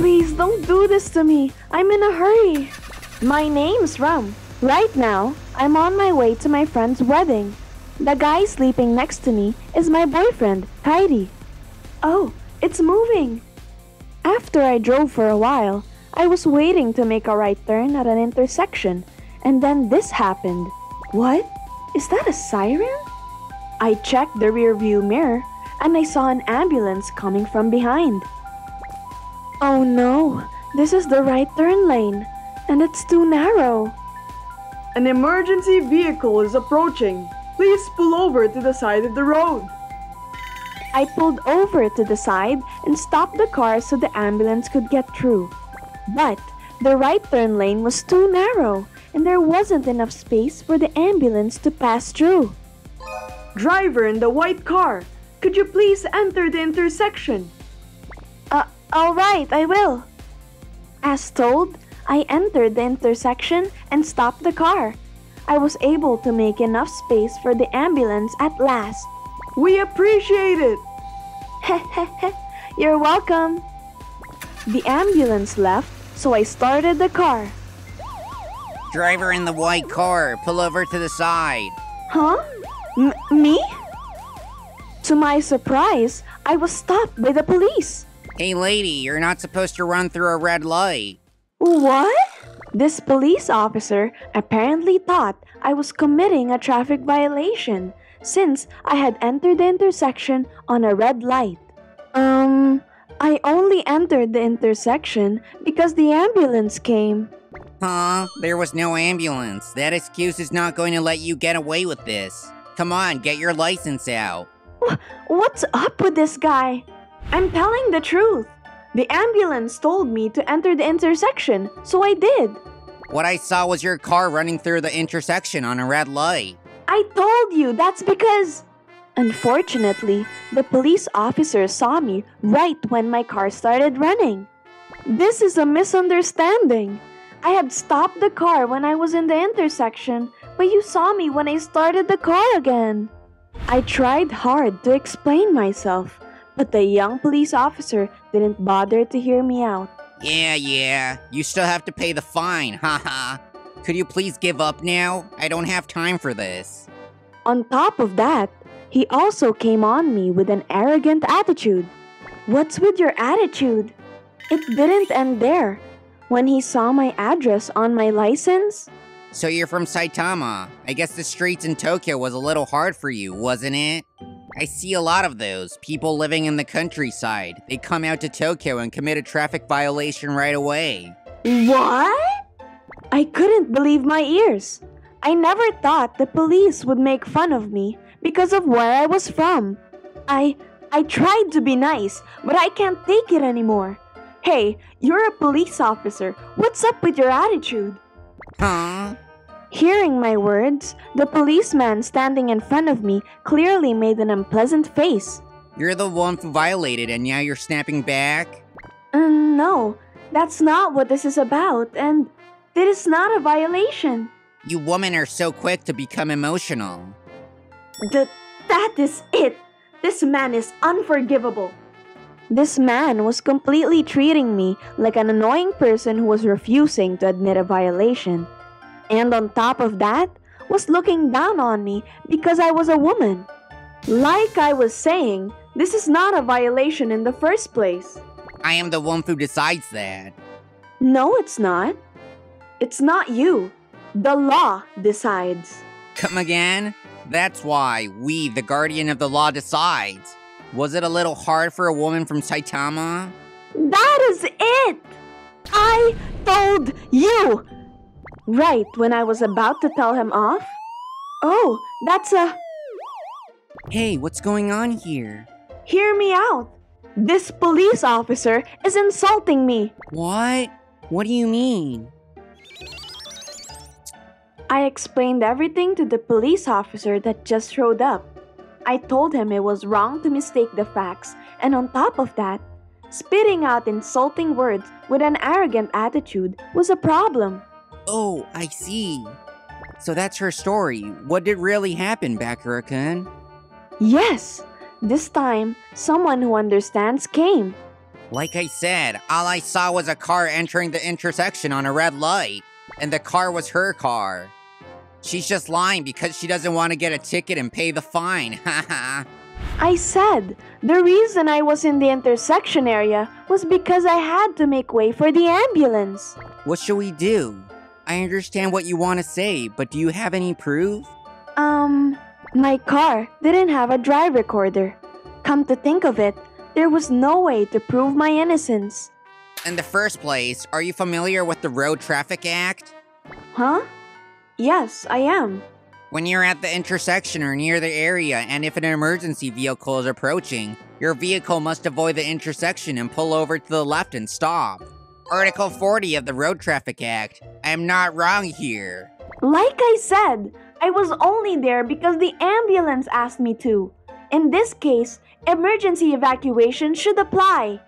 Please don't do this to me. I'm in a hurry. My name's Rum. Right now, I'm on my way to my friend's wedding. The guy sleeping next to me is my boyfriend, Heidi. Oh, it's moving. After I drove for a while, I was waiting to make a right turn at an intersection, and then this happened. What? Is that a siren? I checked the rearview mirror and I saw an ambulance coming from behind. Oh no, this is the right turn lane, and it's too narrow. An emergency vehicle is approaching. Please pull over to the side of the road. I pulled over to the side and stopped the car so the ambulance could get through. But the right turn lane was too narrow and there wasn't enough space for the ambulance to pass through. Driver in the white car, could you please enter the intersection? Uh, alright, I will. As told, I entered the intersection and stopped the car. I was able to make enough space for the ambulance at last. We appreciate it. You're welcome. The ambulance left, so I started the car. Driver in the white car, pull over to the side. Huh? M- me? To my surprise, I was stopped by the police. Hey lady, you're not supposed to run through a red light. What? This police officer apparently thought I was committing a traffic violation since I had entered the intersection on a red light. Um, I only entered the intersection because the ambulance came. Huh? There was no ambulance. That excuse is not going to let you get away with this. Come on, get your license out. What's up with this guy? I'm telling the truth. The ambulance told me to enter the intersection, so I did. What I saw was your car running through the intersection on a red light. I told you that's because. Unfortunately, the police officer saw me right when my car started running. This is a misunderstanding. I had stopped the car when I was in the intersection, but you saw me when I started the car again. I tried hard to explain myself, but the young police officer didn't bother to hear me out. Yeah, yeah. You still have to pay the fine, haha. Could you please give up now? I don't have time for this. On top of that, he also came on me with an arrogant attitude. What's with your attitude? It didn't end there. When he saw my address on my license, So you're from Saitama. I guess the streets in Tokyo was a little hard for you, wasn't it? I see a lot of those, people living in the countryside. They come out to Tokyo and commit a traffic violation right away. What? I couldn't believe my ears. I never thought the police would make fun of me because of where I was from. I I tried to be nice, but I can't take it anymore. Hey, you're a police officer. What's up with your attitude? Huh? Hearing my words, the policeman standing in front of me clearly made an unpleasant face. You're the one who violated and now you're snapping back? Uh, no, that's not what this is about, and this is not a violation. You women are so quick to become emotional. Th- that is it. This man is unforgivable. This man was completely treating me like an annoying person who was refusing to admit a violation. And on top of that, was looking down on me because I was a woman. Like I was saying, this is not a violation in the first place. I am the one who decides that. No, it's not. It's not you. The law decides. Come again? That's why we, the guardian of the law, decides. Was it a little hard for a woman from Saitama? That is it! I told you! Right when I was about to tell him off? Oh, that's a. Hey, what's going on here? Hear me out! This police officer is insulting me! What? What do you mean? I explained everything to the police officer that just showed up. I told him it was wrong to mistake the facts, and on top of that, spitting out insulting words with an arrogant attitude was a problem. Oh, I see. So that's her story. What did really happen, Bakura-kun? Yes, this time someone who understands came. Like I said, all I saw was a car entering the intersection on a red light, and the car was her car. She's just lying because she doesn't want to get a ticket and pay the fine. Haha. I said the reason I was in the intersection area was because I had to make way for the ambulance. what should we do? I understand what you want to say, but do you have any proof? Um, my car didn't have a drive recorder. Come to think of it, there was no way to prove my innocence. In the first place, are you familiar with the Road Traffic Act? Huh? Yes, I am. When you're at the intersection or near the area, and if an emergency vehicle is approaching, your vehicle must avoid the intersection and pull over to the left and stop. Article 40 of the Road Traffic Act. I am not wrong here. Like I said, I was only there because the ambulance asked me to. In this case, emergency evacuation should apply.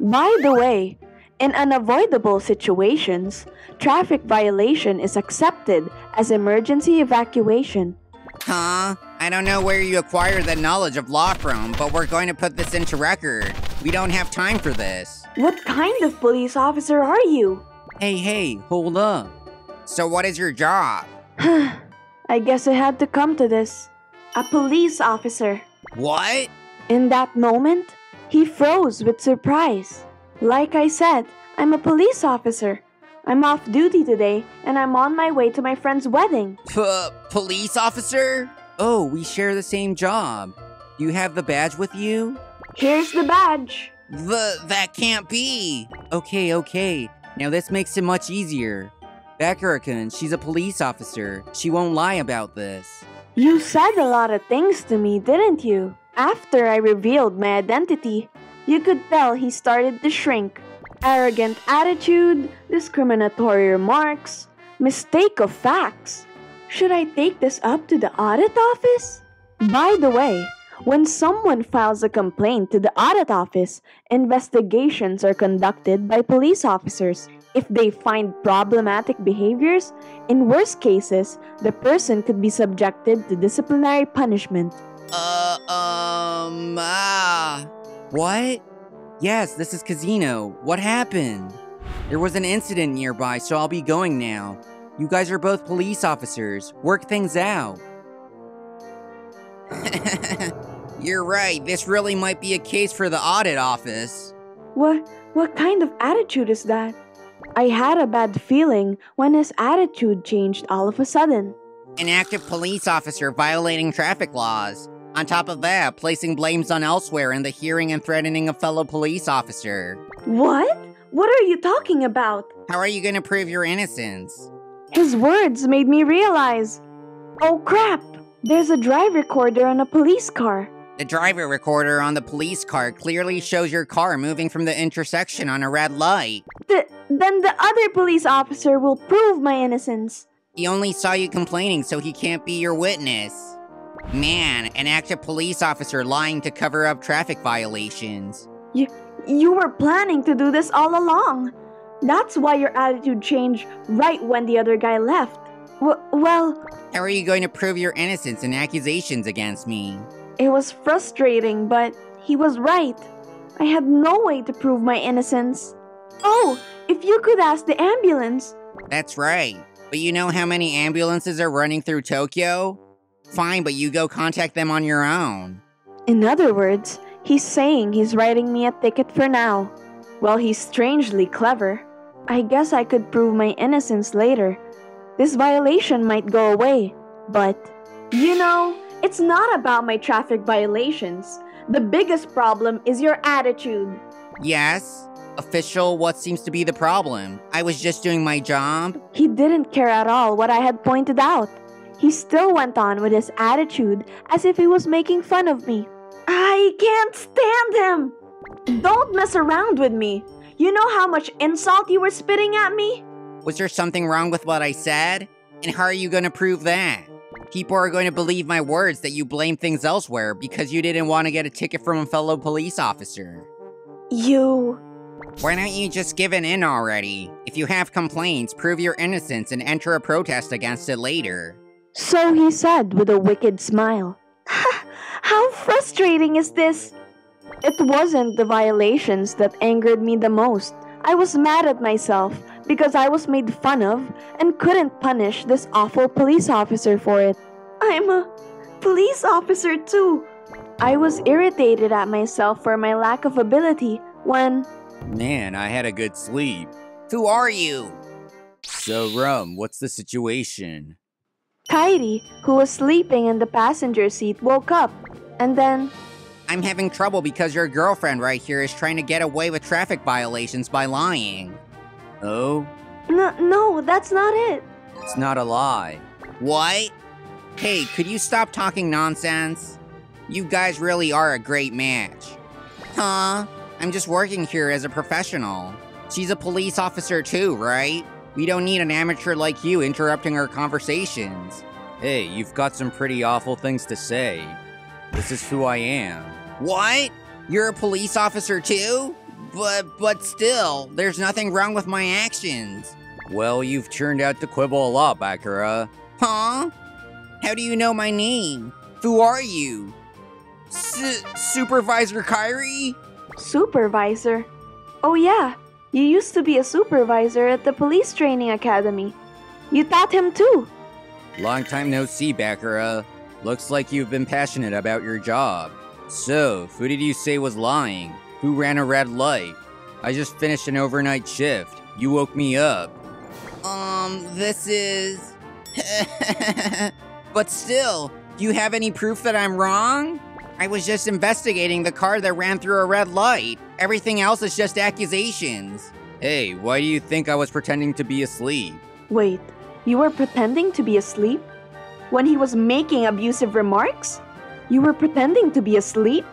By the way, in unavoidable situations, traffic violation is accepted as emergency evacuation. Huh? I don't know where you acquired that knowledge of law from, but we're going to put this into record. We don't have time for this. What kind of police officer are you? Hey, hey, hold up. So, what is your job? I guess it had to come to this. A police officer. What? In that moment, he froze with surprise. Like I said, I'm a police officer. I'm off duty today and I'm on my way to my friend's wedding. P- police officer? Oh, we share the same job. Do you have the badge with you? Here's the badge. The that can't be. Okay, okay. Now this makes it much easier. Bakura-kun, she's a police officer. She won't lie about this. You said a lot of things to me, didn't you? After I revealed my identity, you could tell he started to shrink. Arrogant attitude, discriminatory remarks, mistake of facts. Should I take this up to the audit office? By the way, when someone files a complaint to the audit office, investigations are conducted by police officers. If they find problematic behaviors, in worst cases, the person could be subjected to disciplinary punishment. Uh, um, ah. What? Yes, this is Casino. What happened? There was an incident nearby, so I'll be going now. You guys are both police officers. Work things out. You're right. This really might be a case for the audit office. What what kind of attitude is that? I had a bad feeling when his attitude changed all of a sudden. An active police officer violating traffic laws. On top of that, placing blames on elsewhere in the hearing and threatening a fellow police officer. What? What are you talking about? How are you going to prove your innocence? His words made me realize. Oh crap! There's a drive recorder on a police car. The driver recorder on the police car clearly shows your car moving from the intersection on a red light. Th- then the other police officer will prove my innocence. He only saw you complaining, so he can't be your witness. Man, an active police officer lying to cover up traffic violations. You were planning to do this all along. That's why your attitude changed right when the other guy left. W- well, How are you going to prove your innocence and accusations against me? It was frustrating, but he was right. I had no way to prove my innocence. Oh, if you could ask the ambulance. That's right. But you know how many ambulances are running through Tokyo? Fine, but you go contact them on your own. In other words, he's saying he's writing me a ticket for now. Well, he's strangely clever. I guess I could prove my innocence later. This violation might go away, but. You know, it's not about my traffic violations. The biggest problem is your attitude. Yes? Official, what seems to be the problem? I was just doing my job? He didn't care at all what I had pointed out. He still went on with his attitude as if he was making fun of me. I can't stand him! Don't mess around with me. You know how much insult you were spitting at me? Was there something wrong with what I said? And how are you going to prove that? People are going to believe my words that you blame things elsewhere because you didn't want to get a ticket from a fellow police officer. You. Why don't you just give it in already? If you have complaints, prove your innocence and enter a protest against it later. So he said with a wicked smile. How frustrating is this? It wasn't the violations that angered me the most. I was mad at myself because I was made fun of and couldn't punish this awful police officer for it. I'm a police officer too. I was irritated at myself for my lack of ability when. Man, I had a good sleep. Who are you? So, Rum, what's the situation? Kairi, who was sleeping in the passenger seat, woke up. And then. I'm having trouble because your girlfriend right here is trying to get away with traffic violations by lying. Oh? No, no, that's not it. It's not a lie. What? Hey, could you stop talking nonsense? You guys really are a great match. Huh? I'm just working here as a professional. She's a police officer too, right? We don't need an amateur like you interrupting our conversations. Hey, you've got some pretty awful things to say. This is who I am. What? You're a police officer too? But but still, there's nothing wrong with my actions. Well, you've turned out to quibble a lot, Bakura. Huh? How do you know my name? Who are you? S Supervisor Kairi? Supervisor? Oh, yeah. You used to be a supervisor at the police training academy. You taught him too. Long time no see, Bakura. Looks like you've been passionate about your job. So, who did you say was lying? Who ran a red light? I just finished an overnight shift. You woke me up. Um, this is. but still, do you have any proof that I'm wrong? I was just investigating the car that ran through a red light. Everything else is just accusations. Hey, why do you think I was pretending to be asleep? Wait, you were pretending to be asleep? When he was making abusive remarks? You were pretending to be asleep?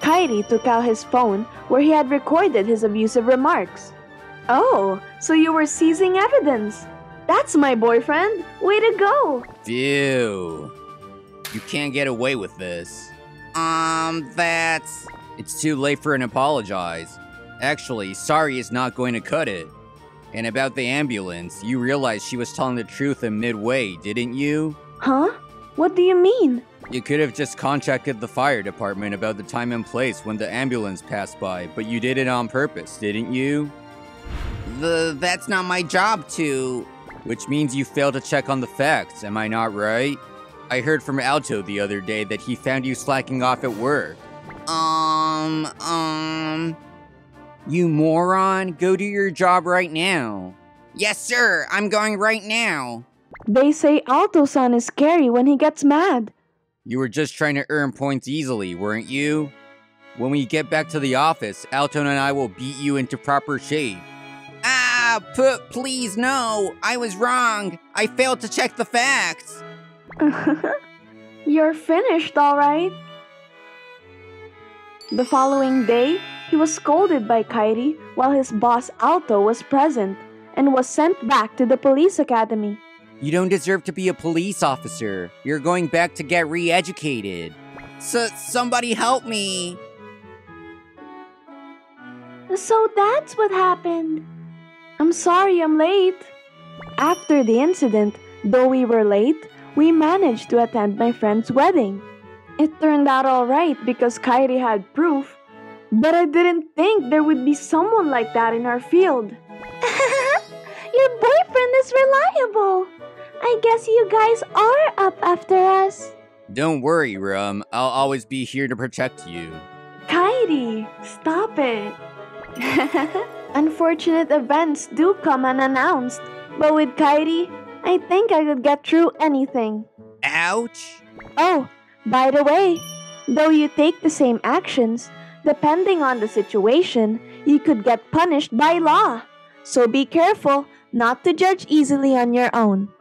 Kairi took out his phone where he had recorded his abusive remarks. Oh, so you were seizing evidence. That's my boyfriend. Way to go. Phew. You can't get away with this. Um, that's. It's too late for an apologize. Actually, sorry is not going to cut it. And about the ambulance, you realized she was telling the truth in midway, didn't you? Huh? What do you mean? You could have just contacted the fire department about the time and place when the ambulance passed by, but you did it on purpose, didn't you? The that's not my job to. Which means you failed to check on the facts, am I not right? I heard from Alto the other day that he found you slacking off at work. Um, um. You moron, go do your job right now. Yes, sir, I'm going right now. They say Alto-san is scary when he gets mad. You were just trying to earn points easily, weren't you? When we get back to the office, Alto and I will beat you into proper shape. Ah, put please no. I was wrong. I failed to check the facts. You're finished, alright? The following day, he was scolded by Kairi while his boss Alto was present and was sent back to the police academy. You don't deserve to be a police officer. You're going back to get re educated. So, somebody help me. So that's what happened. I'm sorry I'm late. After the incident, though we were late, we managed to attend my friend's wedding. It turned out alright because Kairi had proof, but I didn't think there would be someone like that in our field. Your boyfriend is reliable. I guess you guys are up after us. Don't worry, Rum. I'll always be here to protect you. Kairi, stop it. Unfortunate events do come unannounced, but with Kairi, I think I could get through anything. Ouch! Oh, by the way, though you take the same actions, depending on the situation, you could get punished by law. So be careful not to judge easily on your own.